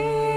day.